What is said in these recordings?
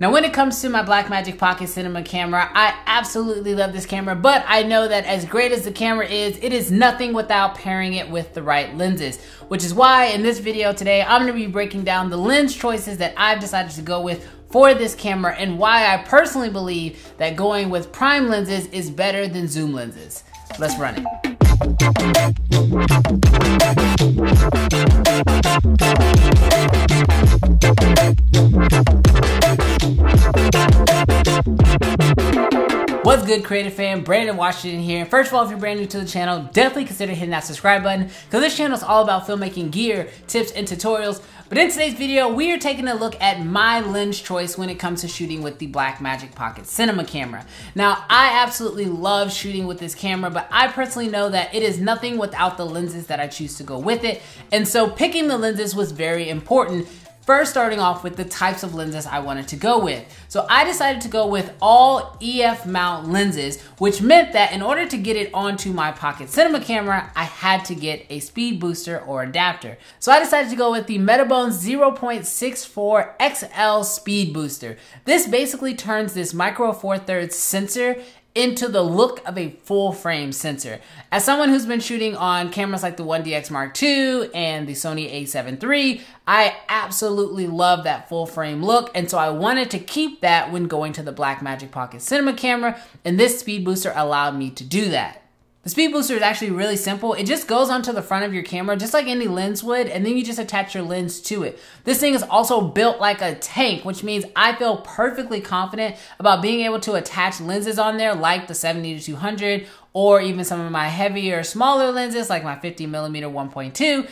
Now, when it comes to my Blackmagic Pocket Cinema camera, I absolutely love this camera, but I know that as great as the camera is, it is nothing without pairing it with the right lenses, which is why in this video today, I'm gonna be breaking down the lens choices that I've decided to go with for this camera and why I personally believe that going with prime lenses is better than zoom lenses. Let's run it. Thank What's good, creative fan? Brandon Washington here. First of all, if you're brand new to the channel, definitely consider hitting that subscribe button because this channel is all about filmmaking gear, tips, and tutorials. But in today's video, we are taking a look at my lens choice when it comes to shooting with the Blackmagic Pocket Cinema camera. Now, I absolutely love shooting with this camera, but I personally know that it is nothing without the lenses that I choose to go with it. And so picking the lenses was very important First, starting off with the types of lenses I wanted to go with. So I decided to go with all EF mount lenses, which meant that in order to get it onto my pocket cinema camera, I had to get a speed booster or adapter. So I decided to go with the Metabone 0.64 XL speed booster. This basically turns this micro four thirds sensor into the look of a full frame sensor. As someone who's been shooting on cameras like the 1DX Mark II and the Sony a7 III, I absolutely love that full frame look. And so I wanted to keep that when going to the Blackmagic Pocket Cinema camera. And this speed booster allowed me to do that. The speed booster is actually really simple. It just goes onto the front of your camera just like any lens would, and then you just attach your lens to it. This thing is also built like a tank, which means I feel perfectly confident about being able to attach lenses on there like the 70 to 200 or even some of my heavier, smaller lenses like my 50 millimeter 1.2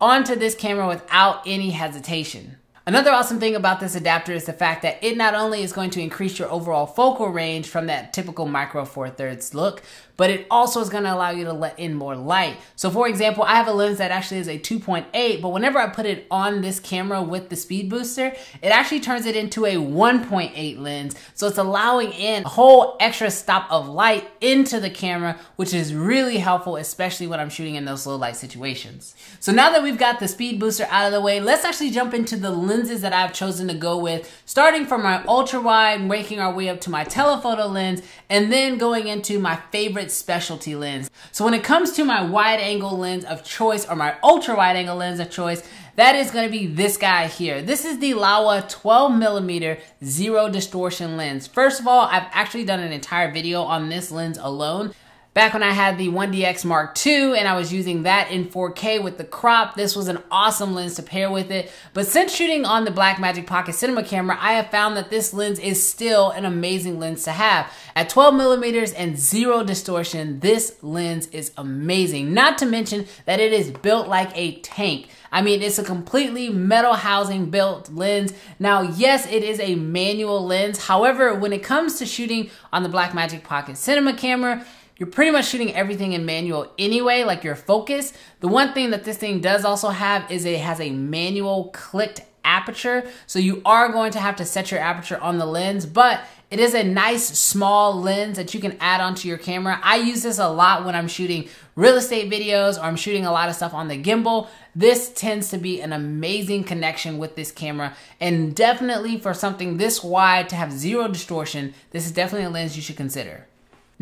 onto this camera without any hesitation. Another awesome thing about this adapter is the fact that it not only is going to increase your overall focal range from that typical micro four thirds look, but it also is going to allow you to let in more light. So for example, I have a lens that actually is a 2.8, but whenever I put it on this camera with the speed booster, it actually turns it into a 1.8 lens. So it's allowing in a whole extra stop of light into the camera, which is really helpful, especially when I'm shooting in those low light situations. So now that we've got the speed booster out of the way, let's actually jump into the lenses that I've chosen to go with, starting from my ultra wide, making our way up to my telephoto lens, and then going into my favorite favorite specialty lens. So when it comes to my wide angle lens of choice or my ultra wide angle lens of choice, that is going to be this guy here. This is the Laowa 12 millimeter zero distortion lens. First of all, I've actually done an entire video on this lens alone. Back when I had the 1DX Mark II and I was using that in 4K with the crop, this was an awesome lens to pair with it. But since shooting on the Blackmagic Pocket Cinema camera, I have found that this lens is still an amazing lens to have. At 12 millimeters and zero distortion, this lens is amazing. Not to mention that it is built like a tank. I mean, it's a completely metal housing built lens. Now, yes, it is a manual lens. However, when it comes to shooting on the Blackmagic Pocket Cinema camera, you're pretty much shooting everything in manual anyway, like your focus. The one thing that this thing does also have is it has a manual clicked aperture. So you are going to have to set your aperture on the lens, but it is a nice small lens that you can add onto your camera. I use this a lot when I'm shooting real estate videos or I'm shooting a lot of stuff on the gimbal. This tends to be an amazing connection with this camera and definitely for something this wide to have zero distortion, this is definitely a lens you should consider.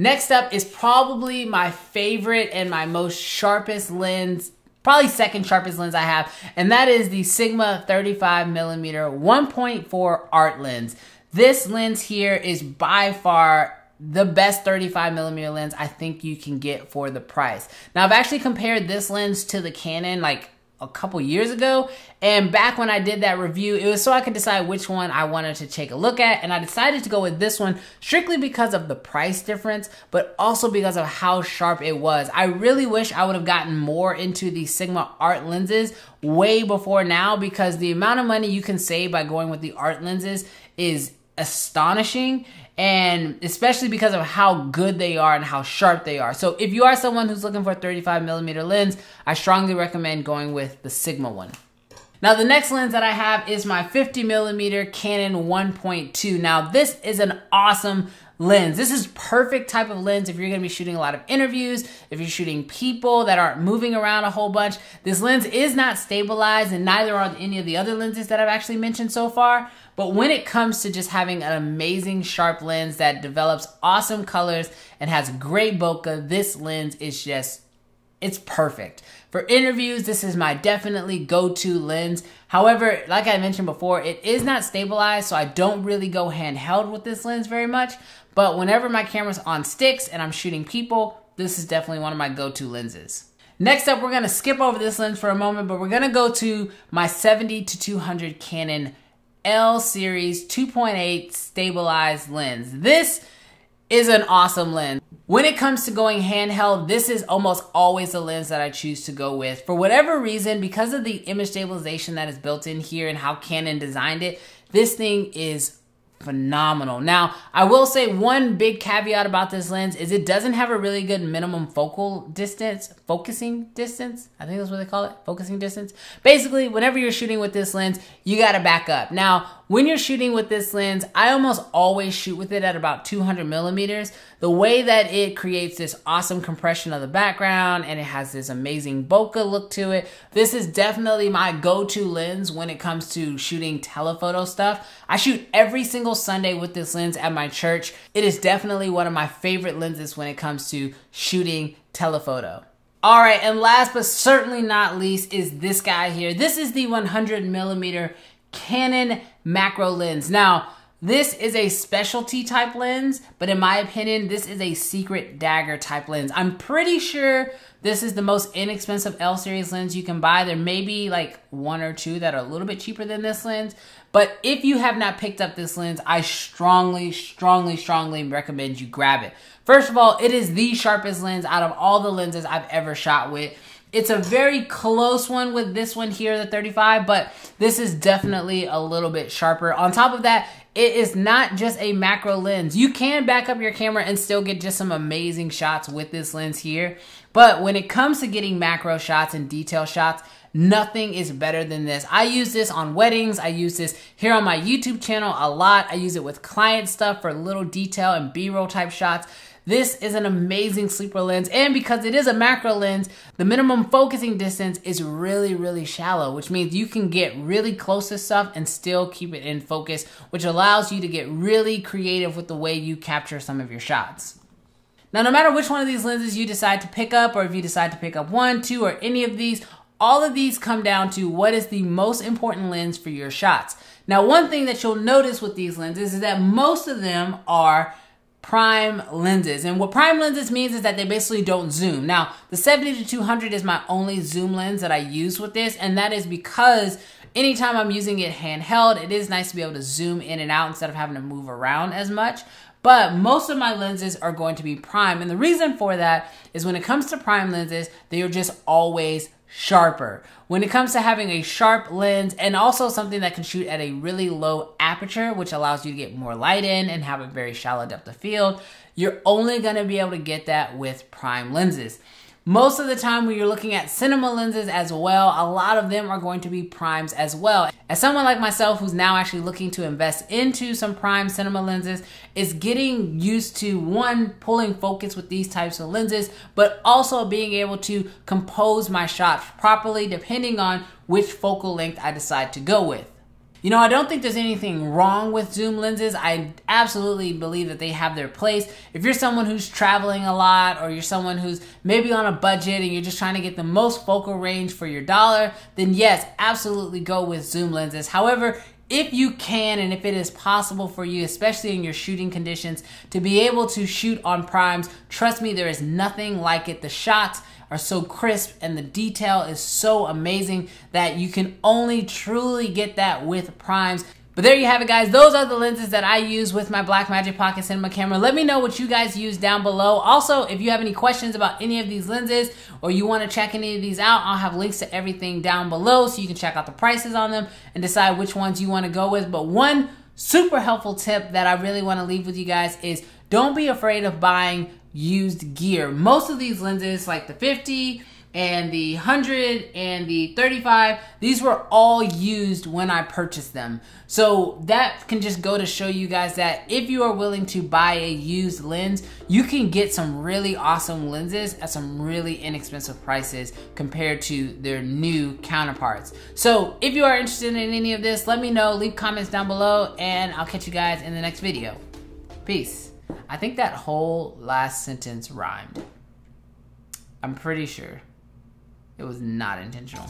Next up is probably my favorite and my most sharpest lens probably second sharpest lens I have, and that is the Sigma 35 millimeter 1.4 art lens. This lens here is by far the best 35 millimeter lens I think you can get for the price. Now I've actually compared this lens to the Canon like a couple years ago. And back when I did that review, it was so I could decide which one I wanted to take a look at. And I decided to go with this one strictly because of the price difference, but also because of how sharp it was. I really wish I would have gotten more into the Sigma art lenses way before now because the amount of money you can save by going with the art lenses is astonishing and especially because of how good they are and how sharp they are. So if you are someone who's looking for a 35 millimeter lens, I strongly recommend going with the Sigma one. Now the next lens that I have is my 50 millimeter Canon 1.2. Now this is an awesome lens. This is perfect type of lens if you're gonna be shooting a lot of interviews, if you're shooting people that aren't moving around a whole bunch. This lens is not stabilized and neither are any of the other lenses that I've actually mentioned so far, But when it comes to just having an amazing sharp lens that develops awesome colors and has great bokeh, this lens is just it's perfect. For interviews, this is my definitely go-to lens. However, like I mentioned before, it is not stabilized, so I don't really go handheld with this lens very much. But whenever my camera's on sticks and I'm shooting people, this is definitely one of my go-to lenses. Next up, we're gonna skip over this lens for a moment, but we're gonna go to my 70 to 200 Canon L series 2.8 stabilized lens. This is an awesome lens. When it comes to going handheld, this is almost always the lens that I choose to go with. For whatever reason, because of the image stabilization that is built in here and how Canon designed it, this thing is phenomenal. Now, I will say one big caveat about this lens is it doesn't have a really good minimum focal distance, focusing distance. I think that's what they call it, focusing distance. Basically, whenever you're shooting with this lens, you got to back up. Now, when you're shooting with this lens, I almost always shoot with it at about 200 millimeters. The way that it creates this awesome compression of the background and it has this amazing bokeh look to it. This is definitely my go-to lens when it comes to shooting telephoto stuff. I shoot every single Sunday with this lens at my church. It is definitely one of my favorite lenses when it comes to shooting telephoto. All right, and last but certainly not least is this guy here. This is the 100 millimeter Canon macro lens. Now, this is a specialty type lens, but in my opinion, this is a secret dagger type lens. I'm pretty sure this is the most inexpensive L series lens you can buy. There may be like one or two that are a little bit cheaper than this lens, but if you have not picked up this lens, I strongly, strongly, strongly recommend you grab it. First of all, it is the sharpest lens out of all the lenses I've ever shot with. It's a very close one with this one here, the 35, but this is definitely a little bit sharper. On top of that, it is not just a macro lens. You can back up your camera and still get just some amazing shots with this lens here. But when it comes to getting macro shots and detail shots, nothing is better than this. I use this on weddings. I use this here on my YouTube channel a lot. I use it with client stuff for little detail and B-roll type shots. This is an amazing sleeper lens, and because it is a macro lens, the minimum focusing distance is really, really shallow, which means you can get really close to stuff and still keep it in focus, which allows you to get really creative with the way you capture some of your shots. Now, no matter which one of these lenses you decide to pick up, or if you decide to pick up one, two, or any of these, all of these come down to what is the most important lens for your shots. Now, one thing that you'll notice with these lenses is that most of them are prime lenses. And what prime lenses means is that they basically don't zoom. Now, the 70 to 200 is my only zoom lens that I use with this, and that is because anytime I'm using it handheld, it is nice to be able to zoom in and out instead of having to move around as much. But most of my lenses are going to be prime. And the reason for that is when it comes to prime lenses, they are just always sharper. When it comes to having a sharp lens and also something that can shoot at a really low aperture, which allows you to get more light in and have a very shallow depth of field, you're only gonna be able to get that with prime lenses. Most of the time when you're looking at cinema lenses as well, a lot of them are going to be primes as well. As someone like myself who's now actually looking to invest into some prime cinema lenses, is getting used to one, pulling focus with these types of lenses, but also being able to compose my shots properly depending on which focal length I decide to go with. You know, I don't think there's anything wrong with zoom lenses. I absolutely believe that they have their place. If you're someone who's traveling a lot or you're someone who's maybe on a budget and you're just trying to get the most focal range for your dollar, then yes, absolutely go with zoom lenses. However, if you can and if it is possible for you, especially in your shooting conditions, to be able to shoot on primes, trust me, there is nothing like it. The shots are so crisp and the detail is so amazing that you can only truly get that with primes. But there you have it guys. Those are the lenses that I use with my Blackmagic Pocket Cinema camera. Let me know what you guys use down below. Also, if you have any questions about any of these lenses or you want to check any of these out, I'll have links to everything down below so you can check out the prices on them and decide which ones you want to go with. But one super helpful tip that I really want to leave with you guys is don't be afraid of buying used gear. Most of these lenses, like the 50, and the 100 and the 35 these were all used when i purchased them. So that can just go to show you guys that if you are willing to buy a used lens you can get some really awesome lenses at some really inexpensive prices compared to their new counterparts. So if you are interested in any of this let me know leave comments down below and i'll catch you guys in the next video. Peace. I think that whole last sentence rhymed. I'm pretty sure it was not intentional.